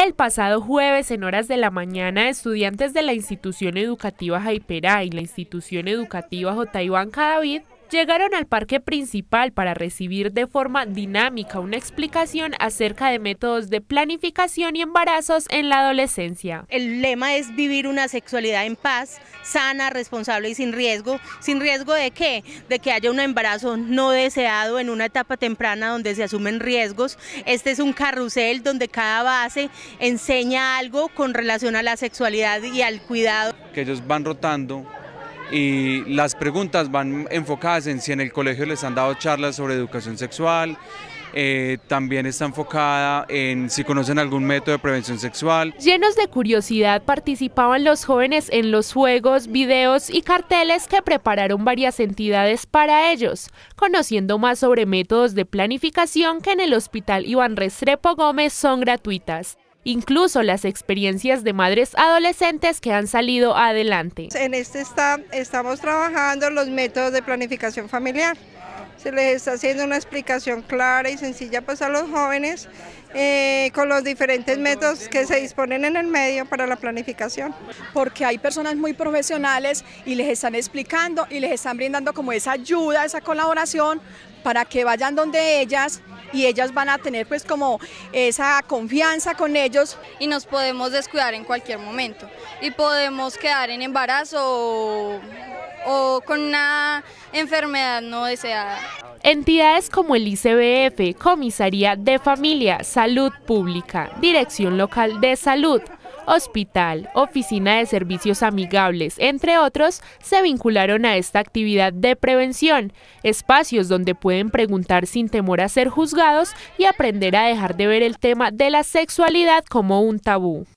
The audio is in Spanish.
El pasado jueves, en horas de la mañana, estudiantes de la institución educativa Jaiperá y la institución educativa J. Iván Cadavid llegaron al parque principal para recibir de forma dinámica una explicación acerca de métodos de planificación y embarazos en la adolescencia. El lema es vivir una sexualidad en paz, sana, responsable y sin riesgo. ¿Sin riesgo de qué? De que haya un embarazo no deseado en una etapa temprana donde se asumen riesgos. Este es un carrusel donde cada base enseña algo con relación a la sexualidad y al cuidado. Que ellos van rotando y las preguntas van enfocadas en si en el colegio les han dado charlas sobre educación sexual, eh, también está enfocada en si conocen algún método de prevención sexual. Llenos de curiosidad participaban los jóvenes en los juegos, videos y carteles que prepararon varias entidades para ellos, conociendo más sobre métodos de planificación que en el Hospital Iván Restrepo Gómez son gratuitas incluso las experiencias de madres adolescentes que han salido adelante. En este está, estamos trabajando los métodos de planificación familiar. Se les está haciendo una explicación clara y sencilla pues, a los jóvenes eh, con los diferentes métodos que se disponen en el medio para la planificación. Porque hay personas muy profesionales y les están explicando y les están brindando como esa ayuda, esa colaboración para que vayan donde ellas y ellas van a tener pues como esa confianza con ellos. Y nos podemos descuidar en cualquier momento y podemos quedar en embarazo o, con una enfermedad no deseada. Entidades como el ICBF, Comisaría de Familia, Salud Pública, Dirección Local de Salud, hospital, oficina de servicios amigables, entre otros, se vincularon a esta actividad de prevención, espacios donde pueden preguntar sin temor a ser juzgados y aprender a dejar de ver el tema de la sexualidad como un tabú.